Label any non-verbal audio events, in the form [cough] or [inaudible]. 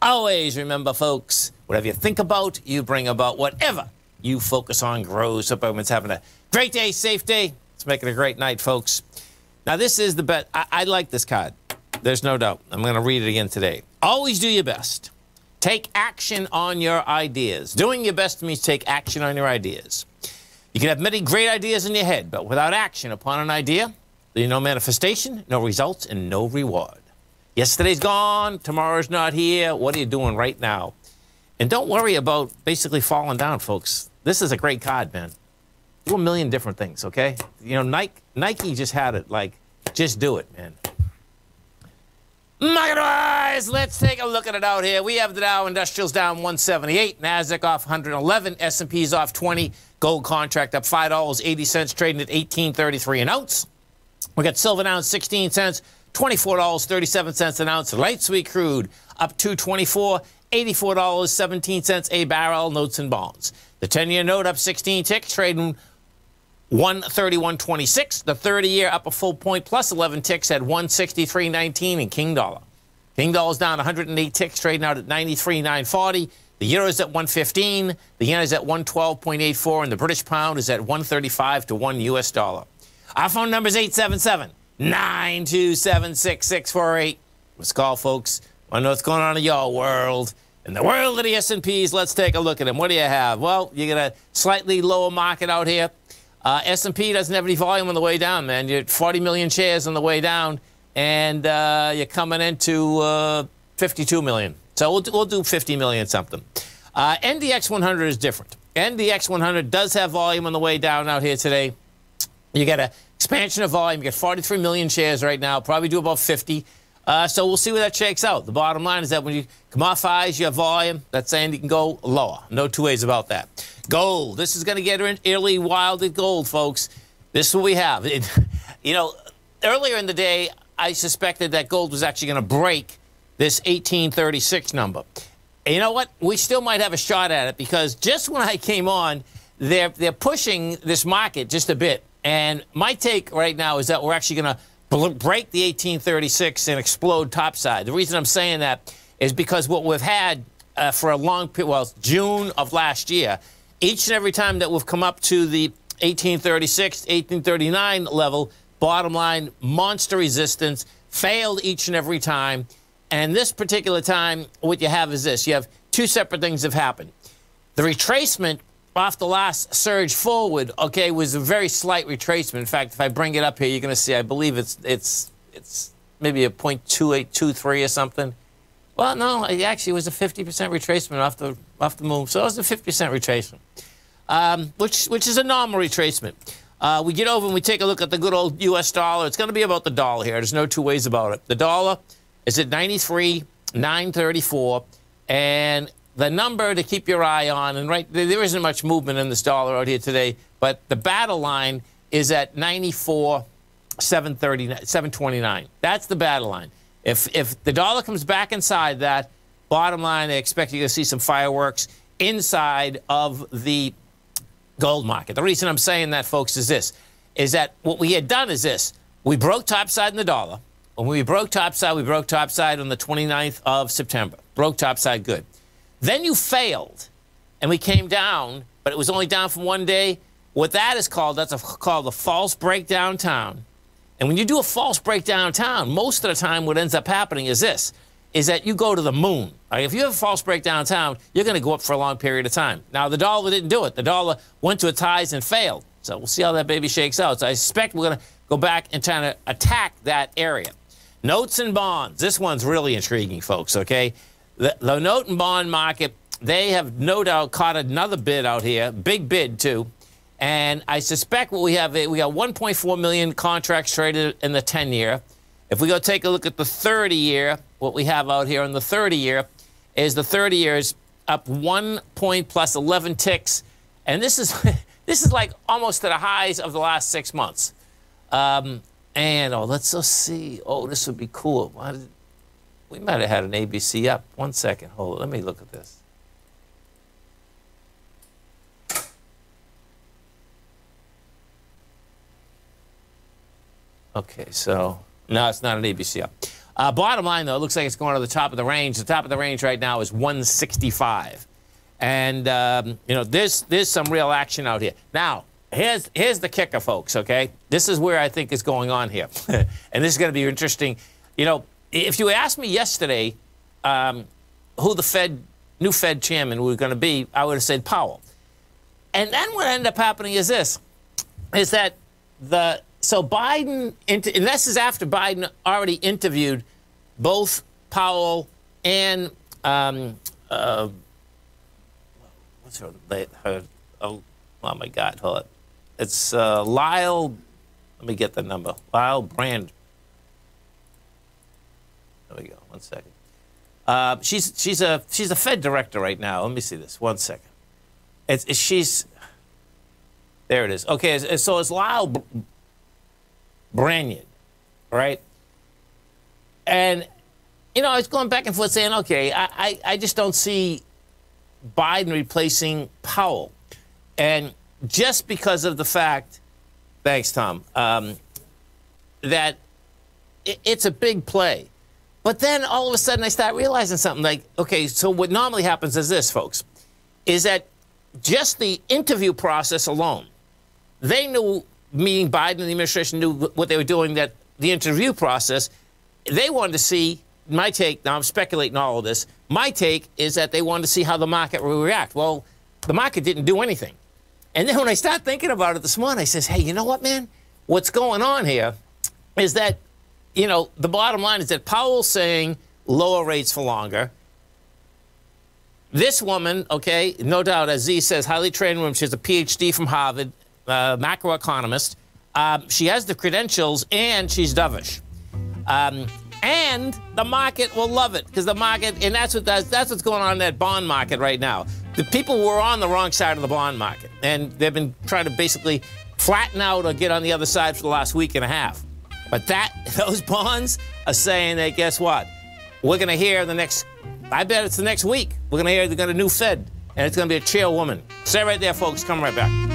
Always remember, folks, whatever you think about, you bring about. Whatever you focus on grows. Hope everyone's having a great day, safe day. Let's make it a great night, folks. Now, this is the bet. I, I like this card. There's no doubt. I'm going to read it again today. Always do your best. Take action on your ideas. Doing your best means take action on your ideas. You can have many great ideas in your head, but without action upon an idea, there's no manifestation, no results, and no reward. Yesterday's gone, tomorrow's not here. What are you doing right now? And don't worry about basically falling down, folks. This is a great card, man. Do a million different things, okay? You know, Nike, Nike just had it. Like, just do it, man. Market wise, let's take a look at it out here. We have the Dow Industrials down 178, Nasdaq off 111, S&P's off 20, gold contract up five dollars 80 cents, trading at 18.33 an ounce. We got silver down 16 cents, $24.37 an ounce. Light sweet crude up 224, $84.17 a barrel. Notes and bonds. The 10-year note up 16 ticks, trading 131.26. The 30-year up a full point plus 11 ticks at 163.19 in King Dollar. King Dollar's down 108 ticks, trading out at 93.940. The euro is at 115. The yen is at 112.84, and the British pound is at 135 to 1 U.S. dollar. Our phone number is 877 927 6648. Let's call, folks. I know what's going on in your world. In the world of the S&Ps, let's take a look at them. What do you have? Well, you got a slightly lower market out here. Uh, S&P doesn't have any volume on the way down, man. You're 40 million shares on the way down, and uh, you're coming into uh, 52 million. So we'll, we'll do 50 million something. Uh, NDX 100 is different. NDX 100 does have volume on the way down out here today. You got an expansion of volume. You get 43 million shares right now. Probably do about 50. Uh, so we'll see where that shakes out. The bottom line is that when you come off highs, you have volume. That's saying you can go lower. No two ways about that. Gold. This is going to get early wild at gold, folks. This is what we have. It, [laughs] you know, earlier in the day, I suspected that gold was actually going to break this 1836 number. And you know what? We still might have a shot at it because just when I came on, they're, they're pushing this market just a bit. And my take right now is that we're actually going to break the 1836 and explode topside. The reason I'm saying that is because what we've had uh, for a long period, well, June of last year, each and every time that we've come up to the 1836, 1839 level, bottom line, monster resistance, failed each and every time. And this particular time, what you have is this. You have two separate things have happened. The retracement off the last surge forward, okay, was a very slight retracement. In fact, if I bring it up here, you're going to see, I believe it's it's it's maybe a 0.2823 or something. Well, no, it actually was a 50% retracement off the off the move. So it was a 50% retracement, um, which which is a normal retracement. Uh, we get over and we take a look at the good old U.S. dollar. It's going to be about the dollar here. There's no two ways about it. The dollar is at 93, 934, and the number to keep your eye on, and right there isn't much movement in this dollar out here today, but the battle line is at 94, 730, 729. That's the battle line. If if the dollar comes back inside that, bottom line, they expect you to see some fireworks inside of the gold market. The reason I'm saying that, folks, is this: is that what we had done is this: we broke topside in the dollar. When we broke topside, we broke topside on the 29th of September. Broke topside good. Then you failed, and we came down, but it was only down for one day. What that is called, that's a, called a false break downtown. And when you do a false break downtown, most of the time what ends up happening is this, is that you go to the moon. Right? If you have a false break downtown, you're going to go up for a long period of time. Now, the dollar didn't do it. The dollar went to its highs and failed. So we'll see how that baby shakes out. So I suspect we're going to go back and try to attack that area. Notes and bonds. This one's really intriguing, folks, okay? The, the note and bond market, they have no doubt caught another bid out here, big bid too. And I suspect what we have, we got 1.4 million contracts traded in the 10 year. If we go take a look at the 30 year, what we have out here in the 30 year is the 30 years up one point plus 11 ticks. And this is, [laughs] this is like almost to the highs of the last six months. Um, and oh, let's just see. Oh, this would be cool. We might have had an ABC up. One second. Hold on. Let me look at this. Okay, so no, it's not an ABC up. Uh, bottom line, though, it looks like it's going to the top of the range. The top of the range right now is 165. And, um, you know, there's, there's some real action out here. Now, here's, here's the kicker, folks, okay? This is where I think is going on here. [laughs] and this is going to be interesting. You know, if you asked me yesterday um, who the Fed, new Fed chairman was going to be, I would have said Powell. And then what ended up happening is this, is that the, so Biden, and this is after Biden already interviewed both Powell and, um, uh, what's her, her, oh, oh my God, hold on. It's uh, Lael, let me get the number, Lael Brand. There we go, one second. Uh, she's, she's, a, she's a Fed director right now. Let me see this, one second. It's, it's she's, there it is. Okay, so it's Lael Brainard, right? And, you know, I was going back and forth saying, okay, I, I, I just don't see Biden replacing Powell. And just because of the fact, thanks, Tom, um, that it, it's a big play. But then all of a sudden I start realizing something like, okay, so what normally happens is this, folks, is that just the interview process alone, they knew meaning Biden and the administration knew what they were doing, that the interview process, they wanted to see my take. Now, I'm speculating all of this. My take is that they wanted to see how the market would react. Well, the market didn't do anything. And then when I start thinking about it this morning, I says, hey, you know what, man? What's going on here is that, you know, the bottom line is that Powell's saying lower rates for longer. This woman, okay, no doubt, as Z says, highly trained woman, she has a PhD from Harvard, uh, macroeconomist. Um, she has the credentials and she's dovish. Um, and the market will love it because the market, and that's what that's, that's what's going on in that bond market right now. The people were on the wrong side of the bond market, and they've been trying to basically flatten out or get on the other side for the last week and a half. But that [laughs] those bonds are saying that guess what? We're going to hear the next. I bet it's the next week. We're going to hear they're going to new Fed, and it's going to be a chairwoman. Stay right there, folks. Come right back.